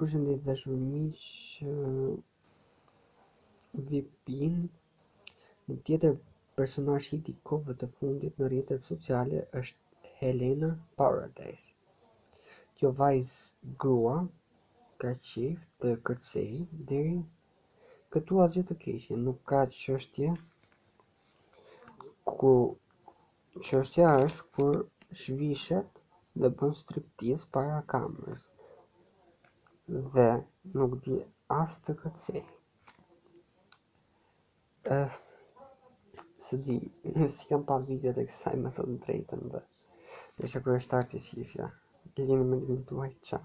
Përshëndetje të dashur miq. VIP-in një tjetër personazh hiti i kohëve të fundit në rrjetet sociale është Helena Paradise. Kjo vajzë grua ka qejf të kërcej deri këtu asgjë të keqe, nuk ka çështje ku Çështja është kur zhvishet dhe bën striptiz para kamerës. Dhe nuk di as të kërcej. Eh, se di, si kam pa video të kësaj me thënë të drejtën dhe. Dhe qe kureshtar t'i shihja. Gjeni me një të duaj, ciao.